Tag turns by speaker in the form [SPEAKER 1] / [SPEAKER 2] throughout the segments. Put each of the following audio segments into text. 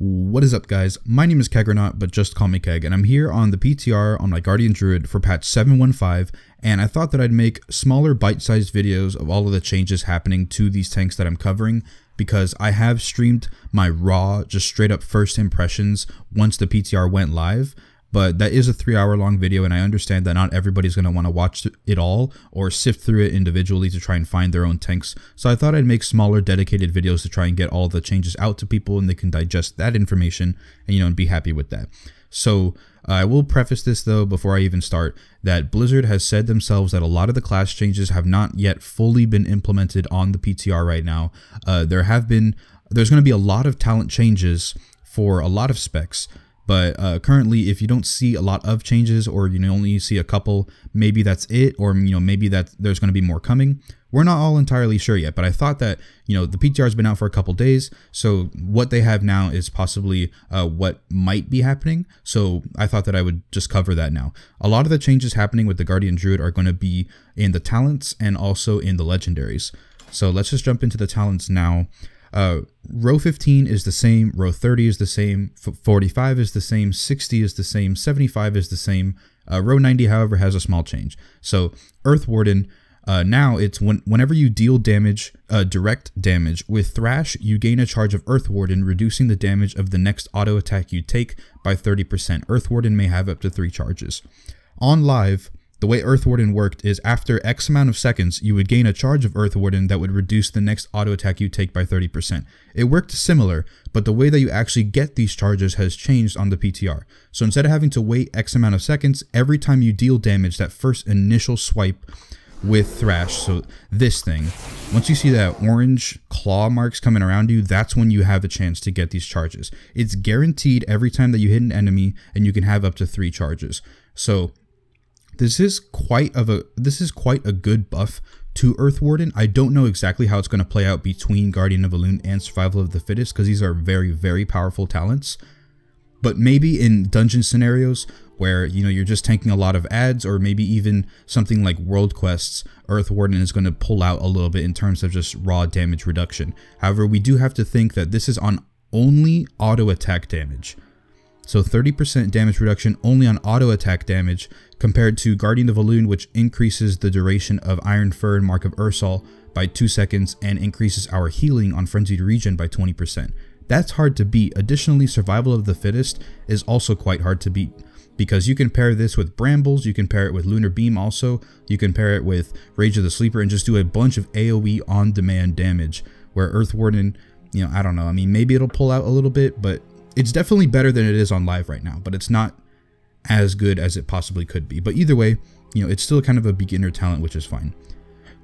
[SPEAKER 1] What is up guys, my name is Keggernaut, but just call me Kegg, and I'm here on the PTR on my Guardian Druid for patch 715, and I thought that I'd make smaller bite-sized videos of all of the changes happening to these tanks that I'm covering, because I have streamed my raw, just straight up first impressions once the PTR went live, but that is a three hour long video and i understand that not everybody's going to want to watch it all or sift through it individually to try and find their own tanks so i thought i'd make smaller dedicated videos to try and get all the changes out to people and they can digest that information and you know and be happy with that so uh, I will preface this though before I even start that Blizzard has said themselves that a lot of the class changes have not yet fully been implemented on the PTR right now. Uh, there have been there's going to be a lot of talent changes for a lot of specs. But uh, currently, if you don't see a lot of changes or you only see a couple, maybe that's it, or you know maybe that there's going to be more coming. We're not all entirely sure yet, but I thought that you know the PTR has been out for a couple days, so what they have now is possibly uh, what might be happening. So I thought that I would just cover that now. A lot of the changes happening with the Guardian Druid are going to be in the talents and also in the legendaries. So let's just jump into the talents now. Uh, row 15 is the same, row 30 is the same, 45 is the same, 60 is the same, 75 is the same. Uh, row 90, however, has a small change. So Earth Warden, uh, now it's when, whenever you deal damage, uh, direct damage with Thrash, you gain a charge of Earth Warden, reducing the damage of the next auto attack you take by 30%. Earth Warden may have up to three charges. On live, the way Earth Warden worked is after X amount of seconds, you would gain a charge of Earth Warden that would reduce the next auto attack you take by 30%. It worked similar, but the way that you actually get these charges has changed on the PTR. So instead of having to wait X amount of seconds, every time you deal damage, that first initial swipe with Thrash, so this thing, once you see that orange claw marks coming around you, that's when you have a chance to get these charges. It's guaranteed every time that you hit an enemy, and you can have up to three charges. So this is quite of a this is quite a good buff to Earth Warden. I don't know exactly how it's going to play out between Guardian of Elune and Survival of the Fittest because these are very very powerful talents. But maybe in dungeon scenarios where you know you're just tanking a lot of ads or maybe even something like world quests, Earth Warden is going to pull out a little bit in terms of just raw damage reduction. However, we do have to think that this is on only auto attack damage. So 30% damage reduction only on auto attack damage compared to Guardian of Elune which increases the duration of Iron Fur and Mark of Ursol by 2 seconds and increases our healing on Frenzied Regen by 20%. That's hard to beat. Additionally, Survival of the Fittest is also quite hard to beat because you can pair this with Brambles, you can pair it with Lunar Beam also, you can pair it with Rage of the Sleeper and just do a bunch of AoE on-demand damage where Earth Warden, you know, I don't know, I mean maybe it'll pull out a little bit, but it's definitely better than it is on live right now, but it's not as good as it possibly could be. But either way, you know, it's still kind of a beginner talent, which is fine.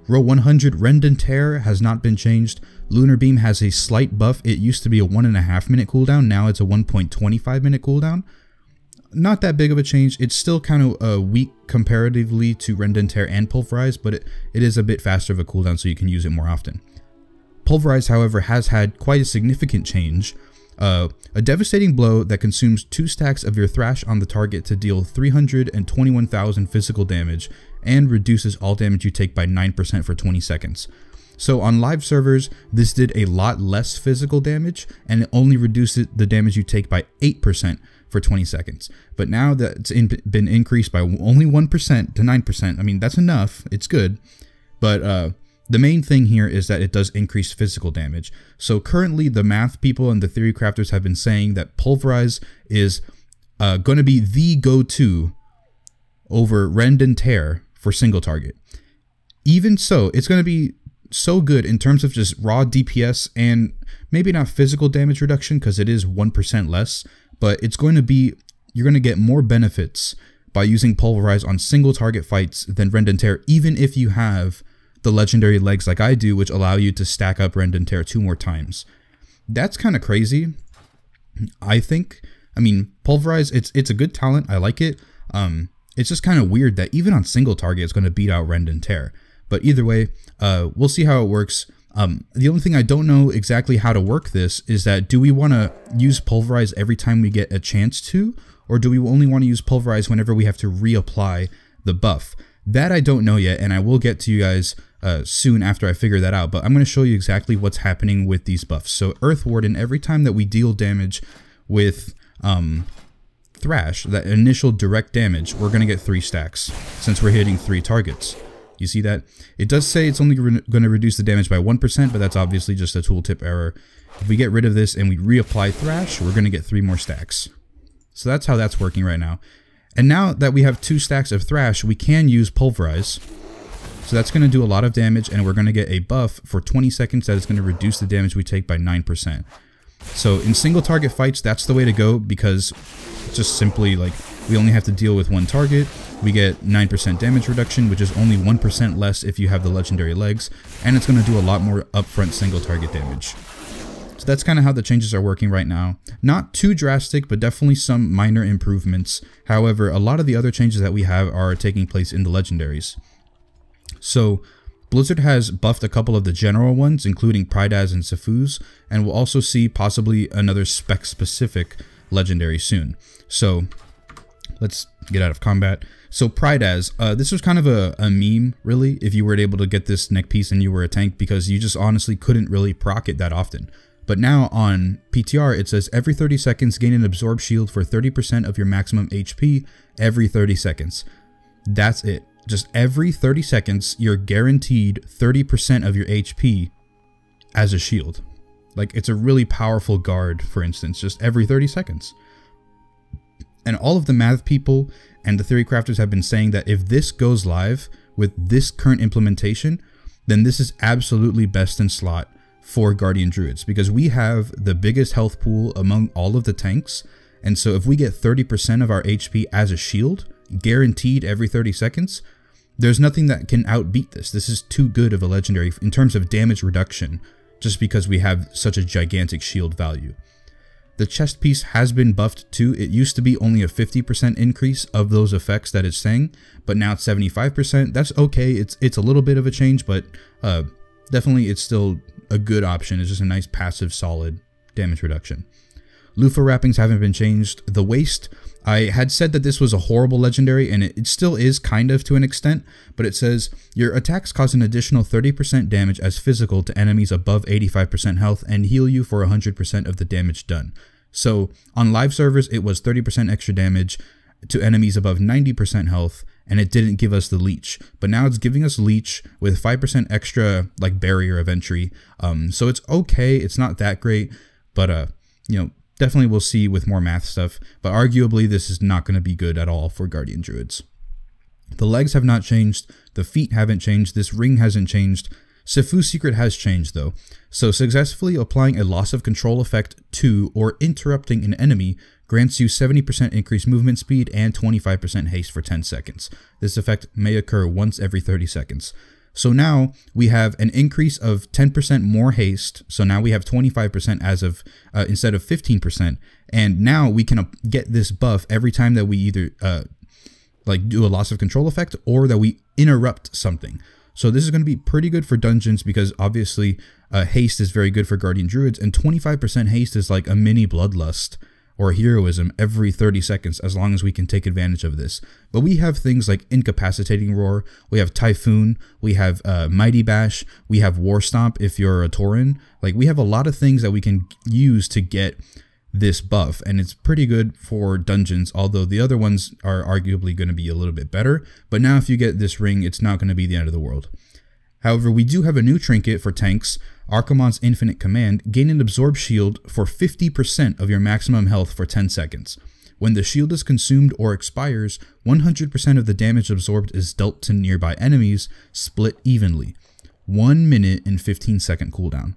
[SPEAKER 1] Row 100 Rend and Tear has not been changed. Lunar Beam has a slight buff. It used to be a 1.5 minute cooldown, now it's a 1.25 minute cooldown. Not that big of a change. It's still kind of uh, weak comparatively to Rend and Tear and Pulverize, but it, it is a bit faster of a cooldown so you can use it more often. Pulverize, however, has had quite a significant change. Uh, a devastating blow that consumes two stacks of your thrash on the target to deal 321,000 physical damage and reduces all damage you take by 9% for 20 seconds. So on live servers, this did a lot less physical damage and it only reduced the damage you take by 8% for 20 seconds. But now that it's in, been increased by only 1% to 9%, I mean, that's enough. It's good. But uh, the main thing here is that it does increase physical damage. So currently the math people and the theory crafters have been saying that Pulverize is uh, going to be the go-to over Rend and Tear for single target. Even so, it's going to be so good in terms of just raw DPS and maybe not physical damage reduction because it is 1% less, but it's going to be, you're going to get more benefits by using Pulverize on single target fights than Rend and Tear, even if you have the legendary legs like I do, which allow you to stack up Rend and Tear two more times. That's kind of crazy. I think. I mean, Pulverize, it's it's a good talent. I like it. Um, it's just kind of weird that even on single target, it's going to beat out Rend and Tear. But either way, uh, we'll see how it works. Um, the only thing I don't know exactly how to work this is that do we want to use Pulverize every time we get a chance to, or do we only want to use Pulverize whenever we have to reapply the buff? That I don't know yet, and I will get to you guys uh, soon after I figure that out, but I'm going to show you exactly what's happening with these buffs. So Earth Warden, every time that we deal damage with um, Thrash, that initial direct damage, we're going to get 3 stacks, since we're hitting 3 targets. You see that? It does say it's only going to reduce the damage by 1%, but that's obviously just a tooltip error. If we get rid of this and we reapply Thrash, we're going to get 3 more stacks. So that's how that's working right now. And now that we have 2 stacks of Thrash, we can use Pulverize. So that's going to do a lot of damage, and we're going to get a buff for 20 seconds that is going to reduce the damage we take by 9%. So in single target fights, that's the way to go because just simply like we only have to deal with one target. We get 9% damage reduction, which is only 1% less if you have the legendary legs, and it's going to do a lot more upfront single target damage. So that's kind of how the changes are working right now. Not too drastic, but definitely some minor improvements. However, a lot of the other changes that we have are taking place in the legendaries. So Blizzard has buffed a couple of the general ones, including Prydaz and Sephuz, and we'll also see possibly another spec-specific legendary soon. So let's get out of combat. So Prydaz, uh, this was kind of a, a meme, really, if you were able to get this neck piece and you were a tank, because you just honestly couldn't really proc it that often. But now on PTR, it says every 30 seconds gain an absorb shield for 30% of your maximum HP every 30 seconds. That's it. Just every 30 seconds, you're guaranteed 30% of your HP as a shield. Like, it's a really powerful guard, for instance, just every 30 seconds. And all of the math people and the theory crafters have been saying that if this goes live with this current implementation, then this is absolutely best in slot for Guardian Druids because we have the biggest health pool among all of the tanks. And so if we get 30% of our HP as a shield, guaranteed every 30 seconds, there's nothing that can outbeat this. This is too good of a legendary in terms of damage reduction, just because we have such a gigantic shield value. The chest piece has been buffed too. It used to be only a 50% increase of those effects that it's saying, but now it's 75%. That's okay. It's it's a little bit of a change, but uh, definitely it's still a good option. It's just a nice passive solid damage reduction. Luffa wrappings haven't been changed. The waist, I had said that this was a horrible legendary, and it, still is kind of to an extent, but it says your attacks cause an additional 30% damage as physical to enemies above 85% health and heal you for 100% of the damage done. So on live servers, it was 30% extra damage to enemies above 90% health, and it didn't give us the leech. But now it's giving us leech with 5% extra like barrier of entry. Um, so it's okay. It's not that great, but uh, you know, definitely we'll see with more math stuff. But arguably, this is not going to be good at all for Guardian Druids. The legs have not changed. The feet haven't changed. This ring hasn't changed. Sephuz's secret has changed though, so successfully applying a loss of control effect to or interrupting an enemy grants you 70% increased movement speed and 25% haste for 10 seconds. This effect may occur once every 30 seconds. So now we have an increase of 10% more haste. So now we have 25% as of uh, instead of 15%. And now we can uh, get this buff every time that we either uh, like do a loss of control effect or that we interrupt something. So this is going to be pretty good for dungeons because obviously uh, haste is very good for guardian druids and 25% haste is like a mini bloodlust or heroism every 30 seconds as long as we can take advantage of this. But we have things like Incapacitating Roar, we have Typhoon, we have uh, Mighty Bash, we have War Stomp if you're a Tauren. Like we have a lot of things that we can use to get this buff and it's pretty good for dungeons although the other ones are arguably going to be a little bit better but now if you get this ring it's not going to be the end of the world however we do have a new trinket for tanks Archimonde's Infinite Command, gain an Absorb Shield for 50% of your maximum health for 10 seconds. When the shield is consumed or expires, 100% of the damage absorbed is dealt to nearby enemies, split evenly. 1 minute and 15 second cooldown.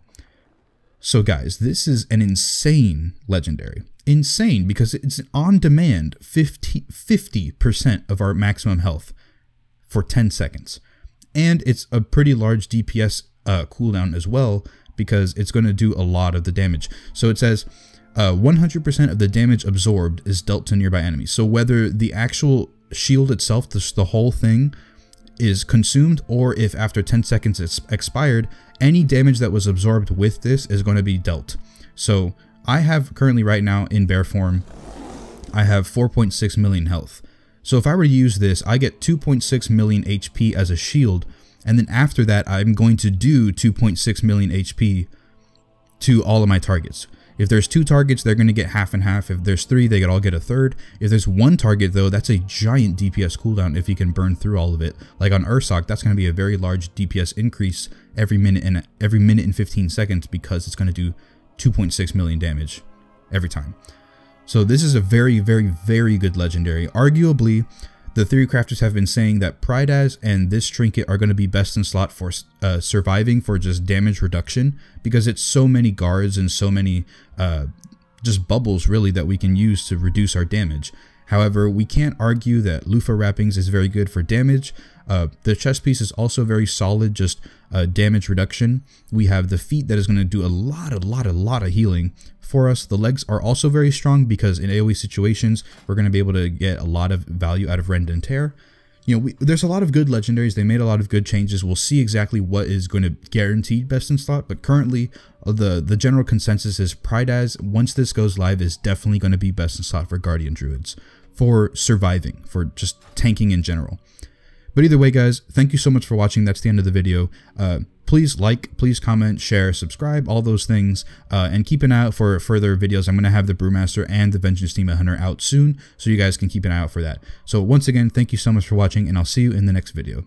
[SPEAKER 1] So guys, this is an insane legendary. Insane because it's on demand 50, 50% of our maximum health for 10 seconds. And it's a pretty large DPS uh, cooldown as well because it's going to do a lot of the damage. So it says 100% uh, of the damage absorbed is dealt to nearby enemies. So whether the actual shield itself, the whole thing, is consumed or if after 10 seconds it's expired, any damage that was absorbed with this is going to be dealt. So I have currently right now in bear form, I have 4.6 million health. So if I were to use this, I get 2.6 million HP as a shield And then after that, I'm going to do 2.6 million HP to all of my targets. If there's two targets, they're going to get half and half. If there's three, they could all get a third. If there's one target, though, that's a giant DPS cooldown if you can burn through all of it. Like on Ursoc, that's going to be a very large DPS increase every minute and every minute and 15 seconds because it's going to do 2.6 million damage every time. So this is a very, very, very good legendary. Arguably, the theory crafters have been saying that Prydaz and this trinket are going to be best in slot for uh, surviving for just damage reduction because it's so many guards and so many uh, just bubbles really that we can use to reduce our damage. However, we can't argue that Luffa wrappings is very good for damage. Uh, the chest piece is also very solid, just uh, damage reduction. We have the feet that is going to do a lot, a lot, a lot of healing for us. The legs are also very strong because in AoE situations, we're going to be able to get a lot of value out of Rend and Tear. You know, we, there's a lot of good legendaries. They made a lot of good changes. We'll see exactly what is going to guarantee best in slot. But currently, uh, the the general consensus is Prydaz, once this goes live, is definitely going to be best in slot for Guardian Druids for surviving, for just tanking in general. But either way, guys, thank you so much for watching. That's the end of the video. Uh, please like, please comment, share, subscribe, all those things, uh, and keep an eye out for further videos. I'm going to have the Brewmaster and the Vengeance Demon Hunter out soon, so you guys can keep an eye out for that. So once again, thank you so much for watching, and I'll see you in the next video.